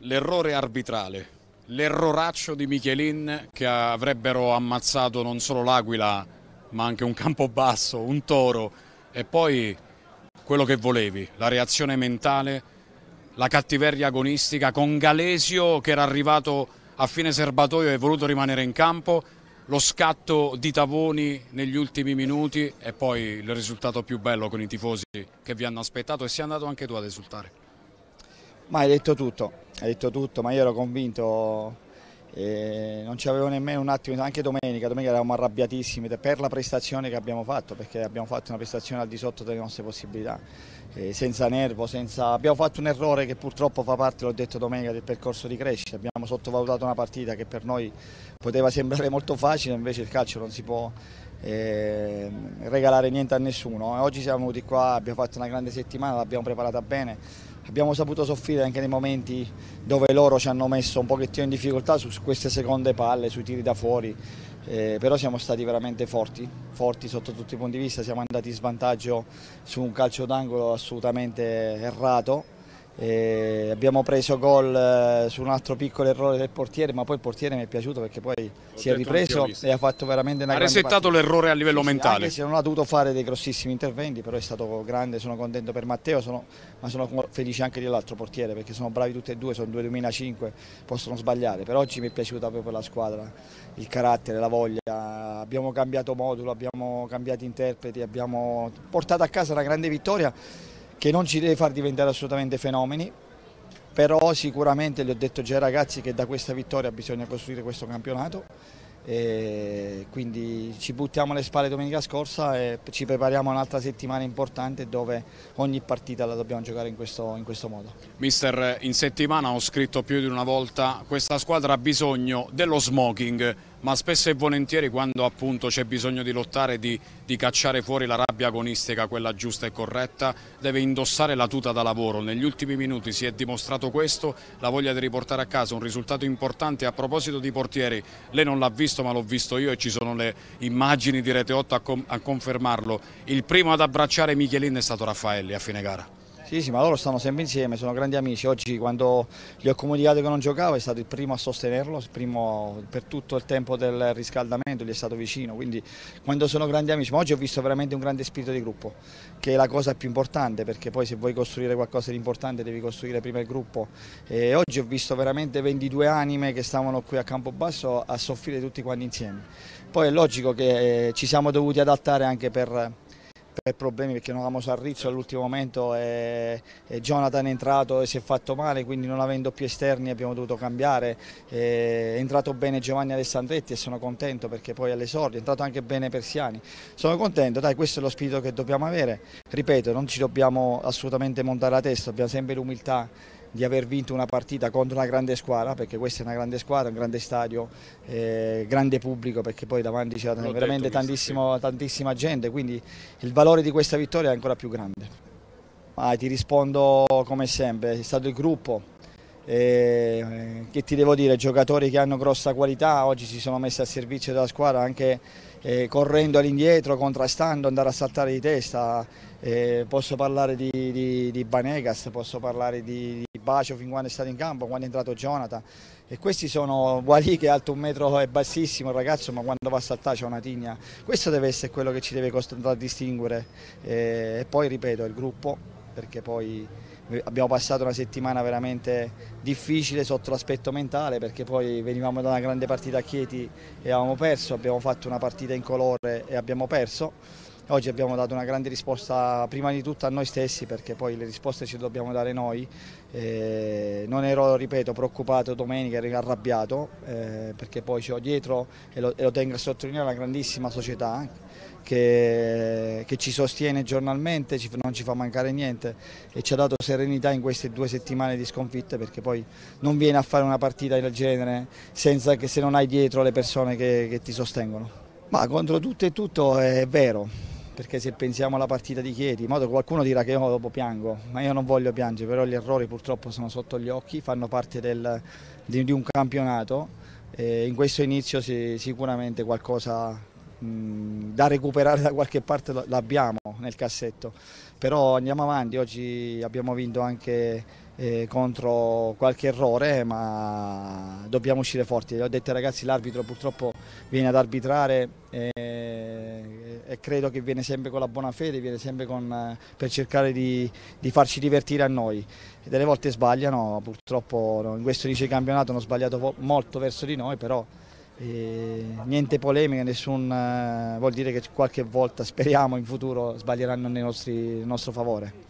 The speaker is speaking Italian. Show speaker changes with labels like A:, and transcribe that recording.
A: l'errore arbitrale, l'erroraccio di Michelin che avrebbero ammazzato non solo l'Aquila ma anche un campo basso, un toro e poi quello che volevi, la reazione mentale, la cattiveria agonistica con Galesio che era arrivato a fine serbatoio e voluto rimanere in campo, lo scatto di Tavoni negli ultimi minuti e poi il risultato più bello con i tifosi che vi hanno aspettato e sei andato anche tu ad esultare.
B: Ma hai detto tutto, hai detto tutto, ma io ero convinto, eh, non ci avevo nemmeno un attimo, anche domenica, domenica eravamo arrabbiatissimi per la prestazione che abbiamo fatto, perché abbiamo fatto una prestazione al di sotto delle nostre possibilità, eh, senza nervo, senza... abbiamo fatto un errore che purtroppo fa parte, l'ho detto domenica, del percorso di crescita, abbiamo sottovalutato una partita che per noi poteva sembrare molto facile, invece il calcio non si può eh, regalare niente a nessuno. Oggi siamo venuti qua, abbiamo fatto una grande settimana, l'abbiamo preparata bene abbiamo saputo soffrire anche nei momenti dove loro ci hanno messo un pochettino in difficoltà su queste seconde palle, sui tiri da fuori, eh, però siamo stati veramente forti, forti sotto tutti i punti di vista, siamo andati in svantaggio su un calcio d'angolo assolutamente errato e abbiamo preso gol eh, su un altro piccolo errore del portiere, ma poi il portiere mi è piaciuto perché poi L'ho si è ripreso e ha fatto veramente una ha grande
A: Ha resettato l'errore a livello
B: sì,
A: mentale.
B: Anche se non ha dovuto fare dei grossissimi interventi, però è stato grande, sono contento per Matteo, sono, ma sono felice anche dell'altro portiere perché sono bravi tutti e due, sono due 2005, possono sbagliare, però oggi mi è piaciuta proprio la squadra, il carattere, la voglia, abbiamo cambiato modulo, abbiamo cambiato interpreti, abbiamo portato a casa una grande vittoria che non ci deve far diventare assolutamente fenomeni, però sicuramente gli ho detto già ai ragazzi che da questa vittoria bisogna costruire questo campionato quindi ci buttiamo le spalle domenica scorsa e ci prepariamo a un'altra settimana importante dove ogni partita la dobbiamo giocare in questo, in questo modo.
A: Mister, in settimana ho scritto più di una volta questa squadra ha bisogno dello smoking ma spesso e volentieri quando appunto c'è bisogno di lottare, di, di, cacciare fuori la rabbia agonistica, quella giusta e corretta, deve indossare la tuta da lavoro. Negli ultimi minuti si è dimostrato questo, la voglia di riportare a casa un risultato importante. A proposito di portieri, lei non l'ha visto ma l'ho visto io e ci sono le immagini di Rete 8 a, a confermarlo. Il primo ad abbracciare Michelin è stato Raffaelli a fine gara.
B: Sì, sì, ma loro stanno sempre insieme, sono grandi amici. Oggi quando gli ho comunicato che non giocavo è stato il primo a sostenerlo, il primo per tutto il tempo del riscaldamento, gli è stato vicino. Quindi quando sono grandi amici, ma oggi ho visto veramente un grande spirito di gruppo, che è la cosa più importante, perché poi se vuoi costruire qualcosa di importante devi costruire prima il gruppo. E oggi ho visto veramente 22 anime che stavano qui a Campobasso a soffrire tutti quanti insieme. Poi è logico che ci siamo dovuti adattare anche per per problemi perché non avevamo Sarrizzo all'ultimo momento e, e, Jonathan è entrato e si è fatto male quindi non avendo più esterni abbiamo dovuto cambiare. È entrato bene Giovanni Alessandretti e sono contento perché poi all'esordio è entrato anche bene Persiani. Sono contento, dai questo è lo spirito che dobbiamo avere. Ripeto non ci dobbiamo assolutamente montare la testa dobbiamo sempre l'umiltà di aver vinto una partita contro una grande squadra, perché questa è una grande squadra, un grande stadio, eh, grande pubblico, perché poi davanti c'è veramente tantissima gente, quindi il valore di questa vittoria è ancora più grande. Ah, ti rispondo come sempre, è stato il gruppo, eh, che ti devo dire, giocatori che hanno grossa qualità, oggi si sono messi a servizio della squadra anche eh, correndo all'indietro, contrastando, andare a saltare di testa, eh, posso parlare di, di, di, Banegas, posso parlare di, di Bacio fin quando è stato in campo, quando è entrato Jonathan. E questi sono Wally che è alto un metro e bassissimo il ragazzo ma quando va a saltare c'è una tigna, questo deve essere quello che ci deve contraddistinguere eh, e poi ripeto il gruppo perché poi abbiamo passato una settimana veramente difficile sotto l'aspetto mentale perché poi venivamo da una grande partita a Chieti e avevamo perso, abbiamo fatto una partita in colore e abbiamo perso. Oggi abbiamo dato una grande risposta prima di tutto a noi stessi perché poi le risposte le dobbiamo dare noi. Eh, non ero, ripeto, preoccupato domenica, ero arrabbiato eh, perché poi ho dietro, e lo, e lo tengo a sottolineare, una grandissima società che, che, ci sostiene giornalmente, ci, non ci fa mancare niente e ci ha dato serenità in queste due settimane di sconfitte perché poi non viene a fare una partita del genere senza che se non hai dietro le persone che, che ti sostengono. Ma contro tutto e tutto è vero, perché se pensiamo alla partita di che qualcuno dirà che io dopo piango, ma io non voglio piangere, però gli errori purtroppo sono sotto gli occhi, fanno parte del, di, di, un campionato e in questo inizio si, sicuramente qualcosa mh, da recuperare da qualche parte l'abbiamo nel cassetto, però andiamo avanti, oggi abbiamo vinto anche eh, contro qualche errore, ma dobbiamo uscire forti. Ho detto ai ragazzi, l'arbitro purtroppo viene ad arbitrare eh, e credo che viene sempre con la buona fede, viene sempre con, per cercare di, di, farci divertire a noi. Delle volte sbagliano, purtroppo in questo inizio di campionato hanno sbagliato molto verso di noi, però eh, niente polemiche, nessun, eh, vuol dire che qualche volta speriamo in futuro sbaglieranno nel nostro favore.